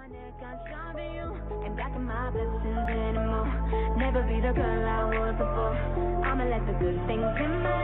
I'm my blessings anymore. Never be the girl I was before. I'ma let the good things in my